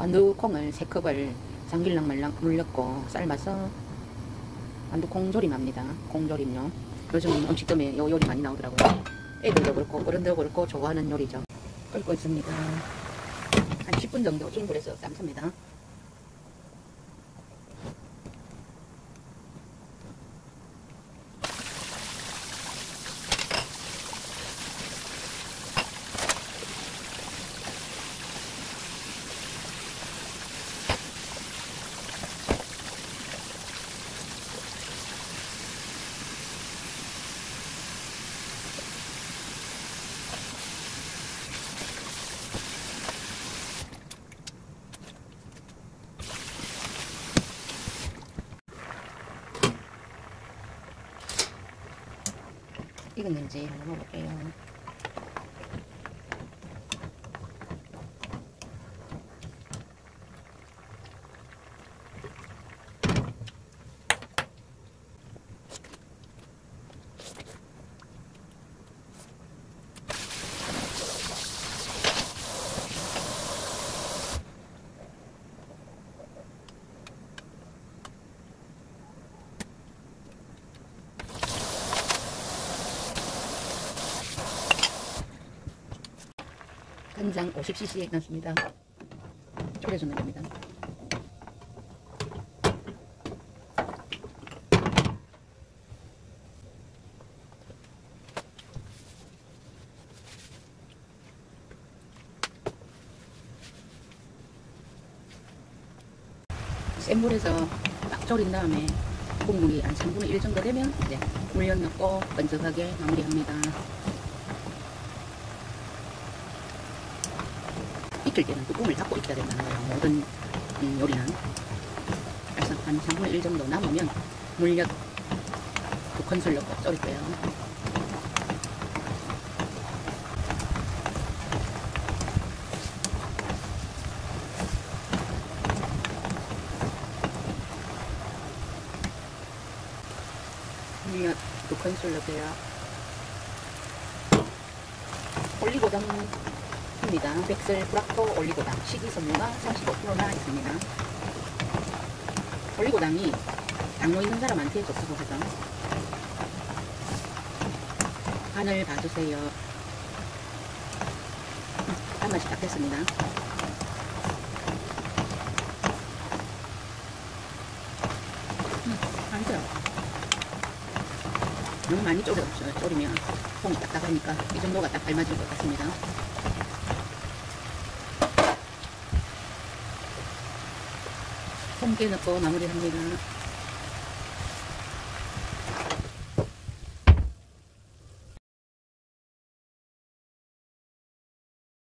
완두콩을 세 컵을 장길랑 말랑 물렸고 삶아서 완두콩 조림합니다. 콩조림요. 요즘 음식점에 요 요리 많이 나오더라고요. 애들도 그렇고 어른도 그렇고 좋아하는 요리죠. 끓고 있습니다. 한 10분 정도 중 불에서 삶습니다. 익었는지 한번 먹어볼게요. 간장 50cc 넣습니다. 졸여주면 됩니다. 센 물에서 딱 졸인 다음에 국물이 한 3분의 1 정도 되면 이제 물엿 넣고 끈적하게 마무리합니다. 익힐 때는 뚜껑을 닫고 익혀야 된다는 거예요. 모든 음, 요리는. 그래서 한 3분의 1 정도 남으면 물엿 두 큰술 넣고 졸일 거예요. 물엿 두 큰술 넣고요. 올리고당 입니다. 백설 브라코 올리고당 식이섬유가 35%나 있습니다. 올리고당이 당뇨 있는 사람한테 좋다고 하죠. 간을 봐주세요. 딱 됐습니다. 음, 맛있어요. 너무 많이 졸여, 졸이면 콩이 딱딱하니까 이 정도가 딱 알맞을 것 같습니다. 콩깨 넣고 마무리합니다.